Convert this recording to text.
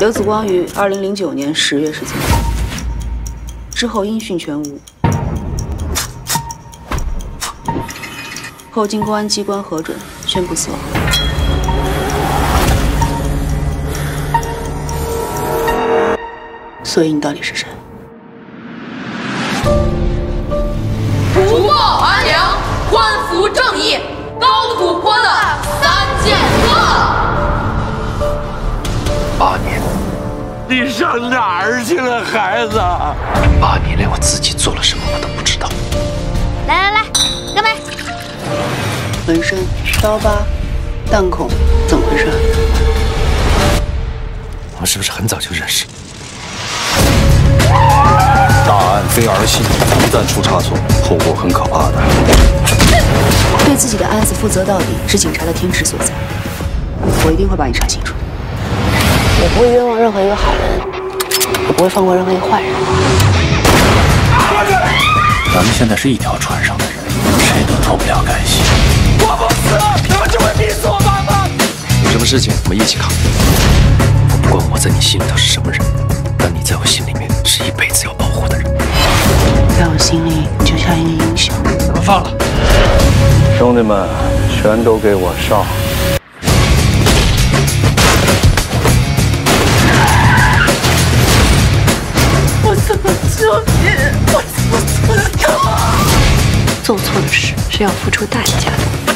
刘子光于二零零九年十月失踪之后音讯全无，后经公安机关核准，宣布死亡。所以你到底是谁？你上哪儿去了，孩子？八年连我自己做了什么我都不知道。来来来，干杯！纹身、刀疤、弹孔，怎么回事？我们是不是很早就认识？大案非儿戏，一旦出差错，后果很可怕的。对自己的案子负责到底，是警察的天职所在。我一定会把你查清楚。我不会冤枉任何一个好人，也不会放过任何一个坏人。咱们现在是一条船上的人，谁都脱不了干系。我不死，你们就会逼死我爸爸。有什么事情我们一起扛。我不管我在你心里头是什么人，但你在我心里面是一辈子要保护的人。在我心里，就像一个英雄。咱们放了。兄弟们，全都给我上！做错的事是要付出代价的。